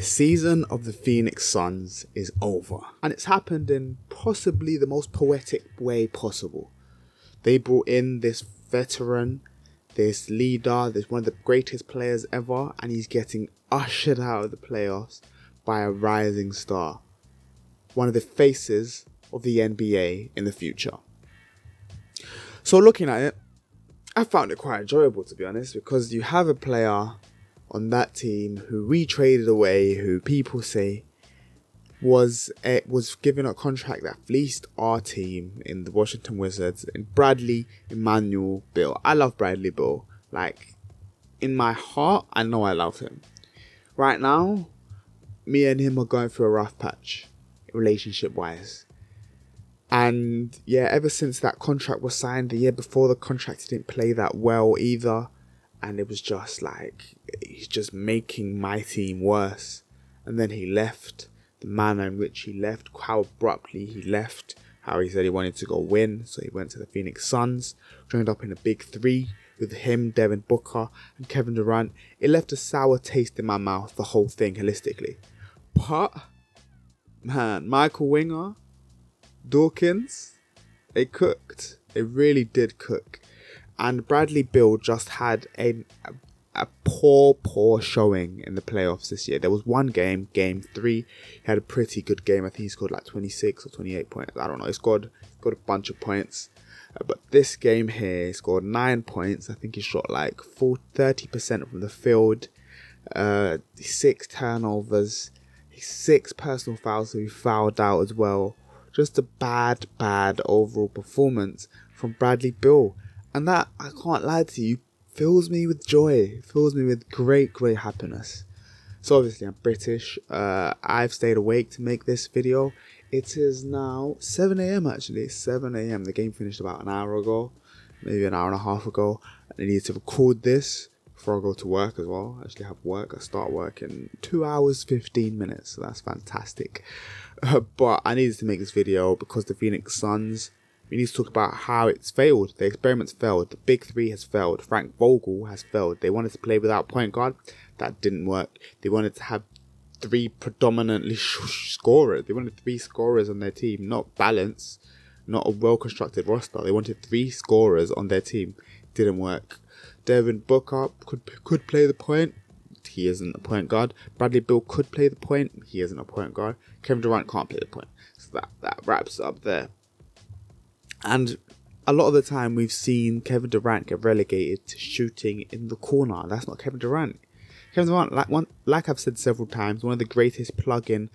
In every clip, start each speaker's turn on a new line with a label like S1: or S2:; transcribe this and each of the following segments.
S1: The season of the Phoenix Suns is over, and it's happened in possibly the most poetic way possible. They brought in this veteran, this leader, this one of the greatest players ever, and he's getting ushered out of the playoffs by a rising star. One of the faces of the NBA in the future. So, looking at it, I found it quite enjoyable to be honest, because you have a player on that team who we traded away, who people say was uh, was given a contract that fleeced our team in the Washington Wizards and Bradley Emmanuel Beal. I love Bradley Beal. Like in my heart, I know I love him. Right now, me and him are going through a rough patch, relationship wise. And yeah, ever since that contract was signed, the year before the contract didn't play that well either and it was just like he's just making my team worse. And then he left the manner in which he left, how abruptly he left, how he said he wanted to go win, so he went to the Phoenix Suns, joined up in a big three with him, Devin Booker, and Kevin Durant. It left a sour taste in my mouth, the whole thing holistically. But man, Michael Winger, Dawkins, they cooked. They really did cook and Bradley Beal just had a, a, poor, poor showing in the playoffs this year. There was one game, game three, he had a pretty good game. I think he scored like 26 or 28 points. I don't know. He scored, scored a bunch of points. Uh, but this game here, he scored nine points. I think he shot like full 30% from the field, uh, six turnovers, six personal fouls, so he fouled out as well. Just a bad, bad overall performance from Bradley Beal. And that, I can't lie to you, fills me with joy, fills me with great, great happiness. So obviously I'm British. Uh, I've stayed awake to make this video. It is now 7 a.m. actually. 7 a.m. The game finished about an hour ago, maybe an hour and a half ago. And I need to record this before I go to work as well. I actually have work. I start work in two hours 15 minutes. So that's fantastic. Uh, but I needed to make this video because the Phoenix Suns we need to talk about how it's failed. The experiment's failed. The big three has failed. Frank Vogel has failed. They wanted to play without point guard. That didn't work. They wanted to have three predominantly scorers. They wanted three scorers on their team, not balance, not a well constructed roster. They wanted three scorers on their team. Didn't work. Devin Booker could could play the point. He isn't a point guard. Bradley Beal could play the point. He isn't a point guard. Kevin Durant can't play the point. So that, that wraps up there. And a lot of the time we've seen Kevin Durant get relegated to shooting in the corner. That's not Kevin Durant. Kevin Durant, like one, like I've said several times, one of the greatest plug-in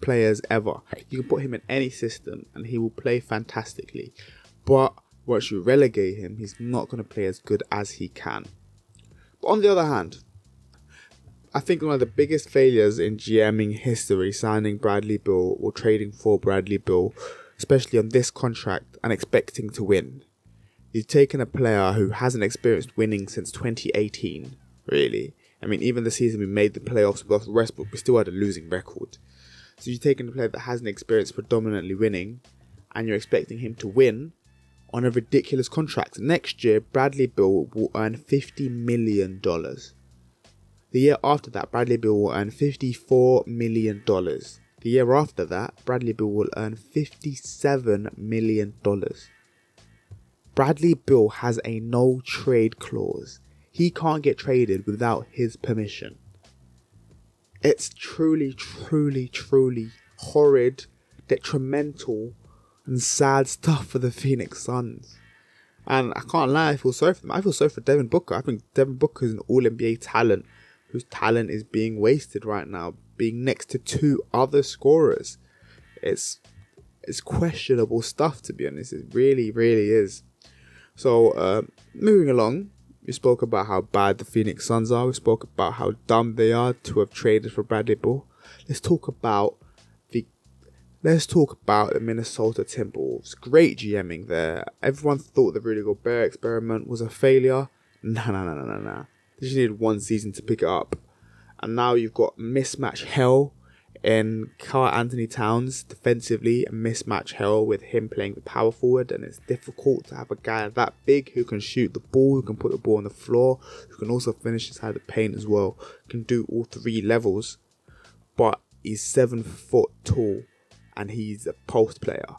S1: players ever. You can put him in any system and he will play fantastically. But once you relegate him, he's not going to play as good as he can. But on the other hand, I think one of the biggest failures in GMing history, signing Bradley Beal or trading for Bradley Beal, especially on this contract and expecting to win. You've taken a player who hasn't experienced winning since 2018, really. I mean, even the season we made the playoffs with Westbrook, we still had a losing record. So you've taken a player that hasn't experienced predominantly winning, and you're expecting him to win on a ridiculous contract. Next year, Bradley Beal will earn $50 million. The year after that, Bradley Beal will earn $54 million. The year after that, Bradley Beal will earn $57 million. Bradley Beal has a no trade clause. He can't get traded without his permission. It's truly, truly, truly horrid, detrimental, and sad stuff for the Phoenix Suns. And I can't lie, I feel sorry for them. I feel sorry for Devin Booker. I think Devin Booker is an all NBA talent whose talent is being wasted right now being next to two other scorers. It's it's questionable stuff to be honest. It really, really is. So uh, moving along, we spoke about how bad the Phoenix Suns are. We spoke about how dumb they are to have traded for Bradley Beal. Let's talk about the let's talk about the Minnesota Timberwolves. Great GMing there. Everyone thought the Rudy Gobert experiment was a failure. No, no, no, no, no, no. They just needed one season to pick it up and now you've got mismatch hell in Karl-Anthony Towns defensively, a mismatch hell with him playing the power forward, and it's difficult to have a guy that big who can shoot the ball, who can put the ball on the floor, who can also finish inside the paint as well, can do all three levels. but he's seven foot tall and he's a post player.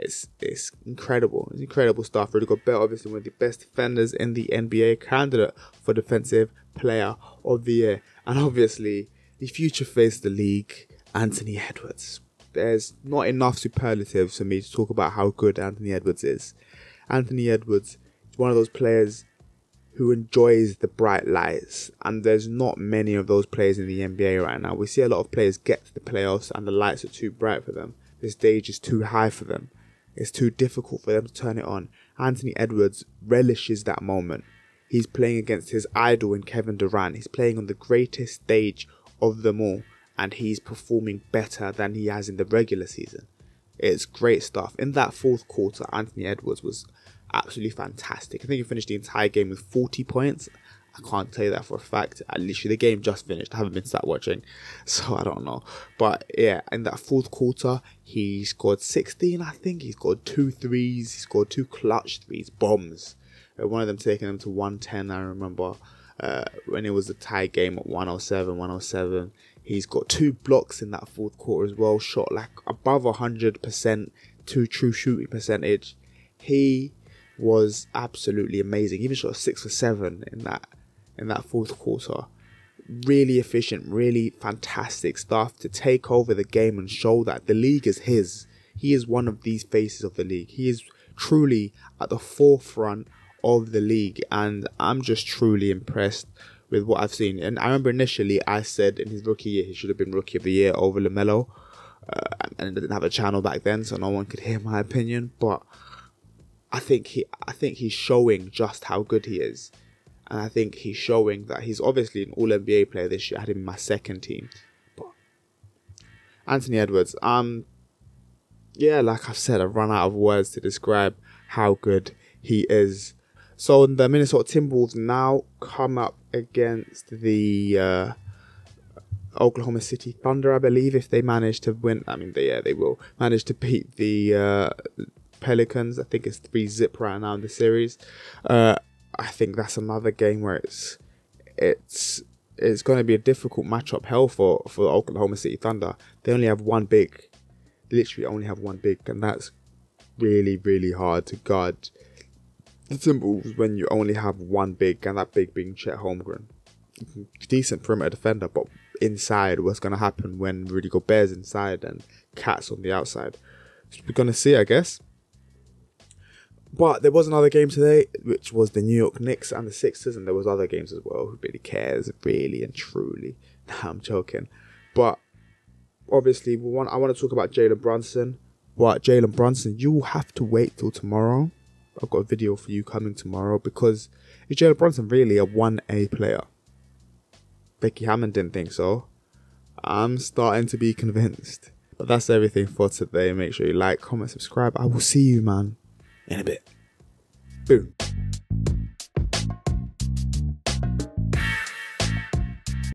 S1: It's it's incredible. It's incredible stuff. Rudy Gobert, obviously one of the best defenders in the NBA, candidate for defensive player of the year, and obviously the future face of the league, Anthony Edwards. There's not enough superlatives for me to talk about how good Anthony Edwards is. Anthony Edwards is one of those players who enjoys the bright lights, and there's not many of those players in the NBA right now. We see a lot of players get to the playoffs and the lights are too bright for them. The stage is too high for them. It's too difficult for them to turn it on. Anthony Edwards relishes that moment. He's playing against his idol in Kevin Durant. He's playing on the greatest stage of them all, and he's performing better than he has in the regular season. It's great stuff. In that fourth quarter, Anthony Edwards was absolutely fantastic. I think he finished the entire game with 40 points. I can't tell you that for a fact. At least the game just finished. I haven't been sat watching, so I don't know. But yeah, in that fourth quarter, he scored 16, I think. He scored two threes. He scored two clutch threes, bombs. Uh, one of them taking him to 110, I remember. Uh, when it was a tie game at 107, 107. He's got two blocks in that fourth quarter as well. Shot like above 100% to true shooting percentage. He was absolutely amazing. He even shot six for seven in that in that fourth quarter. Really efficient, really fantastic stuff to take over the game and show that the league is his. He is one of these faces of the league. He is truly at the forefront of the league, and I'm just truly impressed with what I've seen. And I remember initially I said in his rookie year he should have been rookie of the year over LaMelo, uh, and didn't have a channel back then, so no one could hear my opinion. But I think he I think he's showing just how good he is. And I think he's showing that he's obviously an all NBA player this year. I had him in my second team. But Anthony Edwards, um yeah, like I've said, I've run out of words to describe how good he is. So the Minnesota Timberwolves now come up against the uh, Oklahoma City Thunder, I believe, if they manage to win. I mean, they, yeah, they will manage to beat the uh, Pelicans. I think it's three zip right now in the series. Uh, I think that's another game where it's it's it's going to be a difficult matchup hell for for Oklahoma City Thunder. They only have one big, literally only have one big, and that's really really hard to guard the Timberwolves when you only have one big, and that big being Chet Holmgren. Decent perimeter defender, but inside, what's going to happen when Rudy Gobert's inside and KAT's on the outside? We're going to see, I guess. But there was another game today, which was the New York Knicks and the Sixers, and there was other games as well. Who really cares, really and truly? I'm joking. But obviously, we want, I want to talk about Jalen Brunson. But Jalen Brunson, you will have to wait till tomorrow. I've got a video for you coming tomorrow because is Jalen Brunson really a 1A player? Becky Hammon didn't think so. I'm starting to be convinced. But that's everything for today. Make sure you like, comment, subscribe. I will see you, man in a bit. Boom.